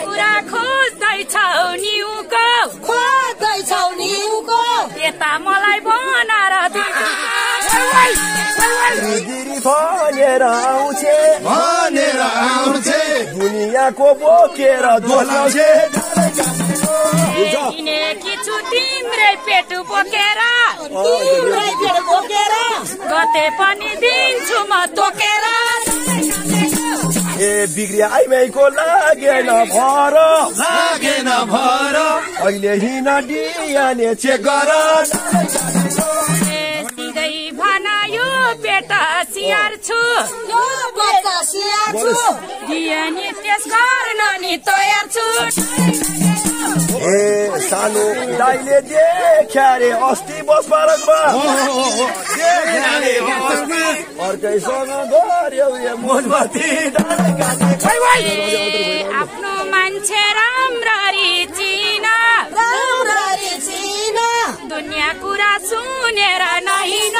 कुरा खोज्दैछौ निउको खोज्दैछौ निउको यता मलाई बनाएर दिदी भनेर आउँछे भनेर आउँछे दुनियाँको बोकेर दोलाउँछे किनेकी छु तिम्रै पेट बोकेर तिम्रै पेट बोकेर गते पनि दिन्छु म तोकेर ए बिग्रिया आइमाईको लागेन भर लागेन भर अहिले हिँड डियाने चेक गर यो सियार छु त्यस गर्न नि तयार छु ए सानो दाइले देख्या रे अस्ति बस पारकमा आफ्नो मान्छे राम्ररी चिन राम्ररी चिन दुनियाँ कुरा सुनेर नहिन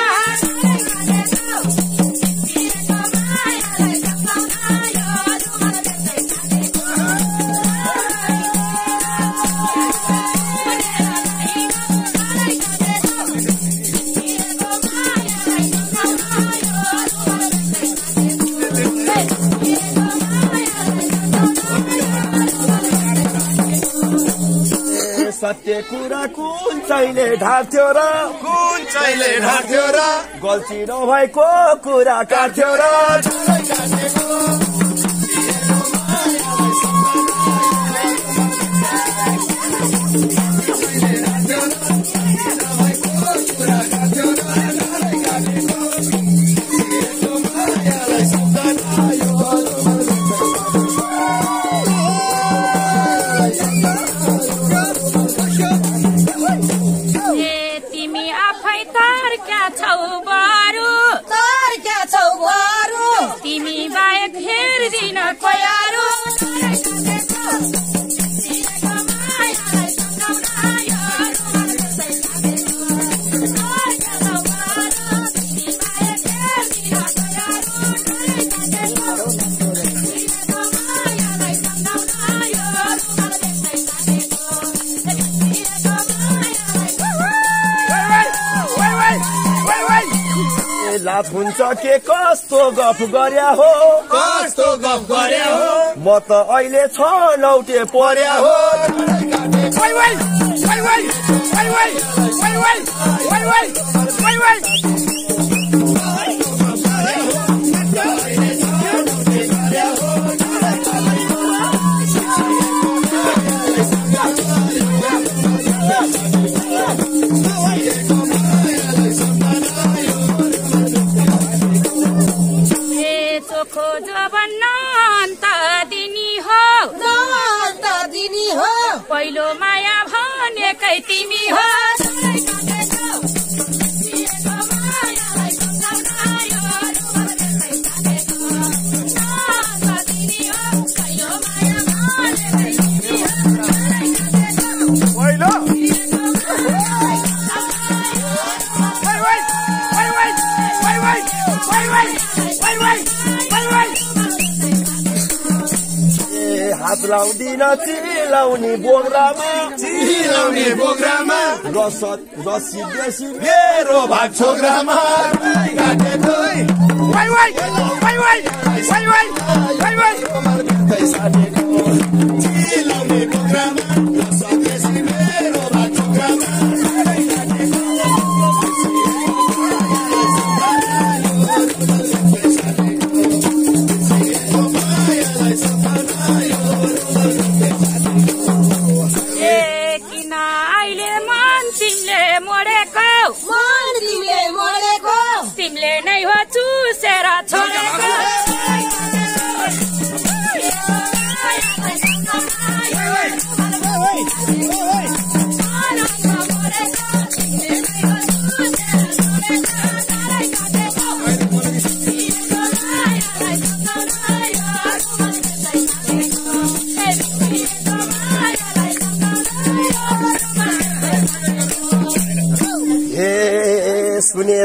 सत्य कुरा कुन चाहिँले ढाक्थ्यो र? कुन चाहिँले ढाक्थ्यो र? गल्ती नभएको कुरा काट्थ्यो र? ए लाभ हुन्छ के कस्तो गफ गर्या हो कस्तो गफ गरे हो म त अहिले छ लौटे पर्या हो ए चोखो जबन अन्त दिनी हो दिनी हो पहिलो माया भनेकै तिमी हो ए हात लाउँदिन चिलाउने बोक्रामा चिलाउने बोक्रामा रसद रसी बेसी। मेरो भाग काटेको चिलाउने बोक्रामा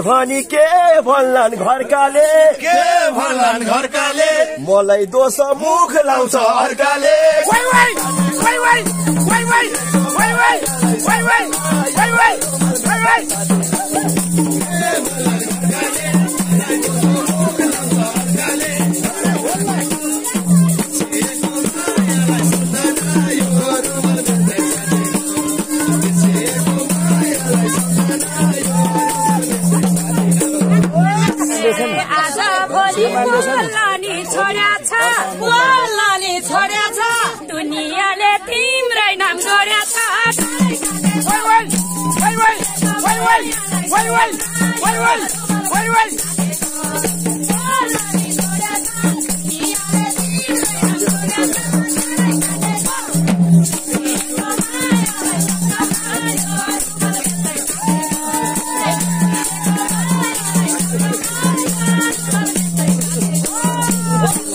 भनी के भन्लान् घरकाले के भन्लान् घरकाले मलाई दोष मुख लाउँछ अर्काले Wai, wai, wai, wai, wai, wai, wai, wai, vuel, vuel, vuel, vuel, vuel, vuel, vuel.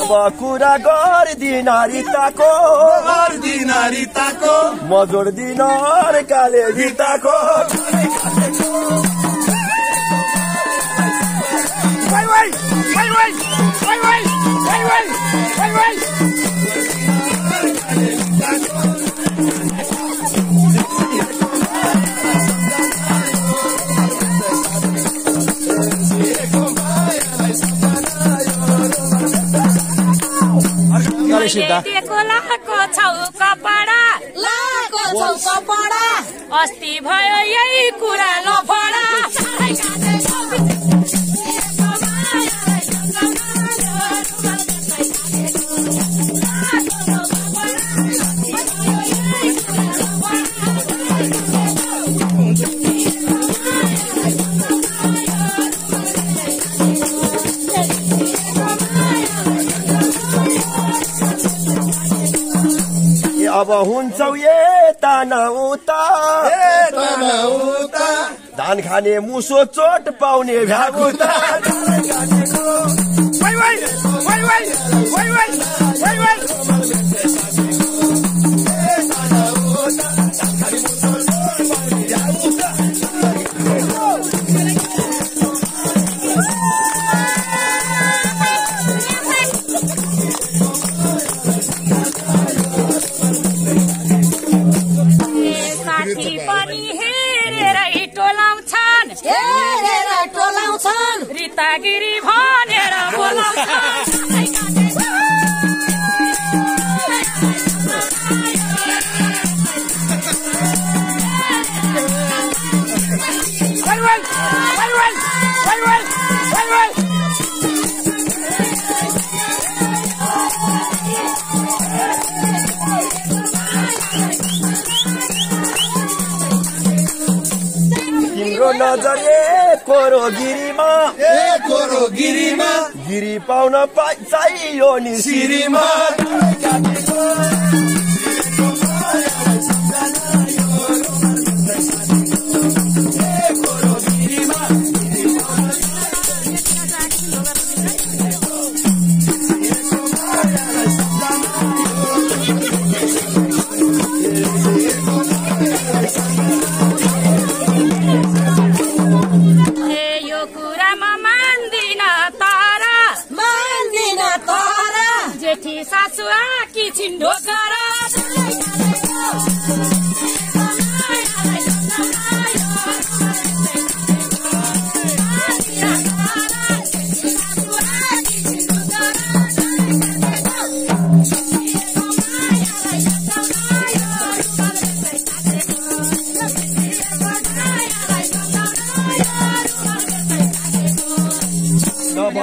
Bacura gore Dale, Sita. Laco, chauca para. Laco, chauca अस्ति भयो यही कुरा लफडा अब हुन्छौ यता धान खाने मुसो चोट पाउने भ्याकुता नजर कोरो गिरीमा। ए कोरो गिरीमा। गिरी पाउन पाइ चाहियो नि सिरीमा। यो कुरामा मान्दिन तारा। मान्दिन तर। जेठी सासु आकी छिन् ढोकर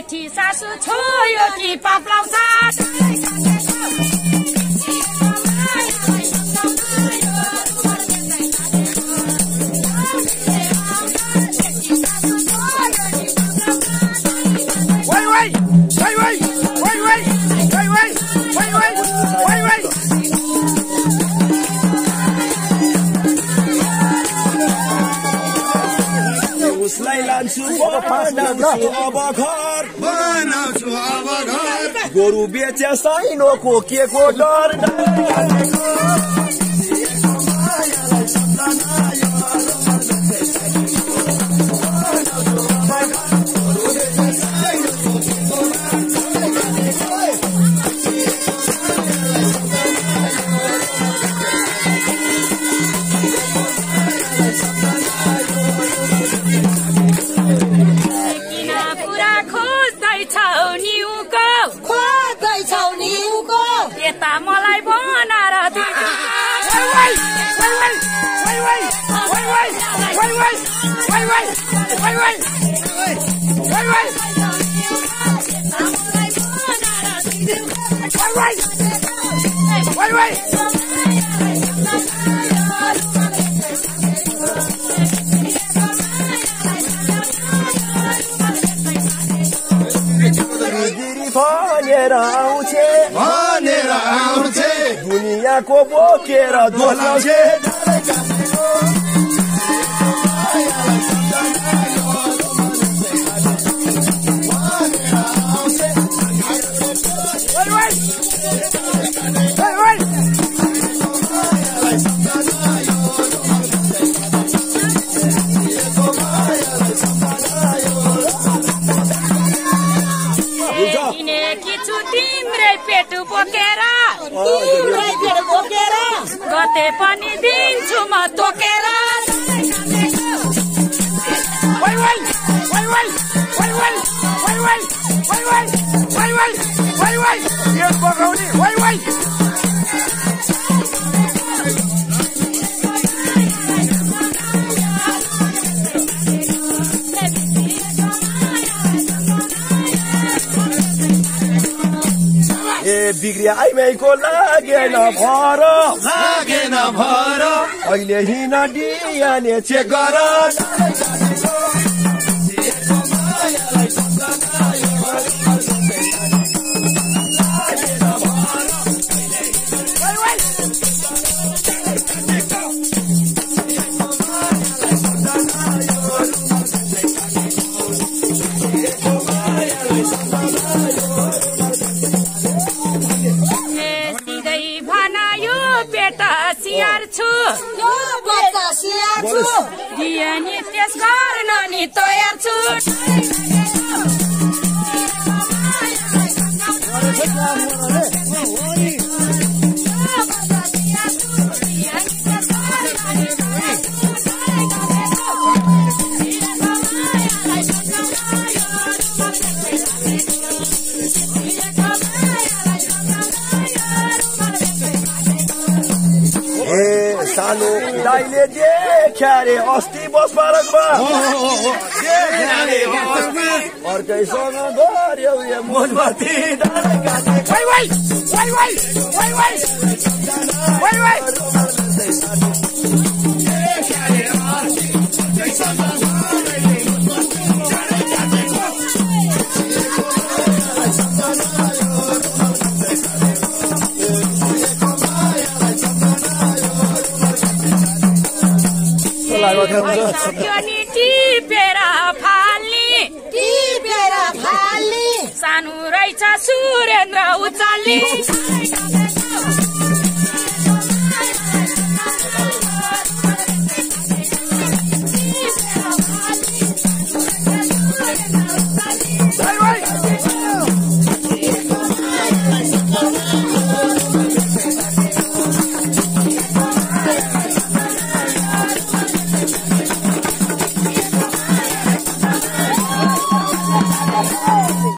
月提啥是初月提八不老啥。Slayland to Abba, Padam to Abba, Gorubietia saino kukie kodorda भनेर आउँछे भनेर आउँछे दुनियाँको बोकेर दोलाउँछे किनेकी छु तिम्रै पेट बोकेर बोकेर गते पनि दिन्छु म तोकेर ए बिग्री आइमाईको लागेन भर। लागेन भर। अहिले हिँड डियाने चेक गर सिया छु दिए नि त्यस गर्न नि दाइले देख्या रे अस्ति बस पार्कमा अर्कैसँग गऱ्यौ Girl, what's our?